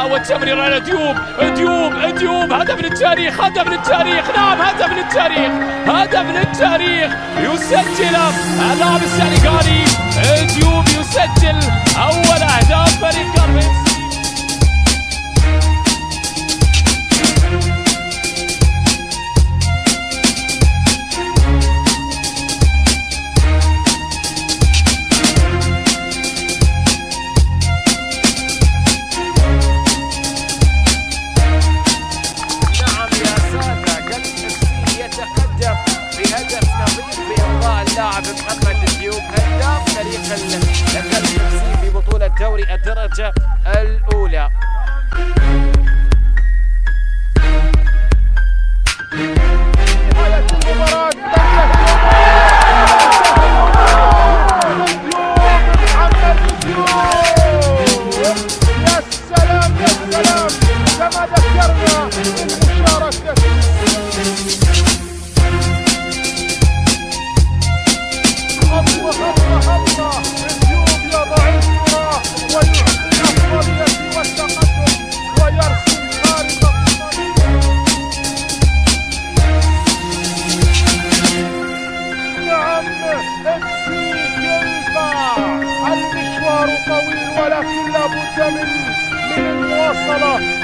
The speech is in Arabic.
حلاوة تمرير على ديوب. ديوب ديوب. هدف للتاريخ هدف للتاريخ. نعم هدف للتاريخ. هدف للتاريخ. يسجل اللاعب السنغالي. ديوب يسجل القلب السي في بطولة دوري الدرجة الأولى. نهاية المباراة يا سلام يا سلام. كما ذكرنا ولكن لابد من من المواصلة.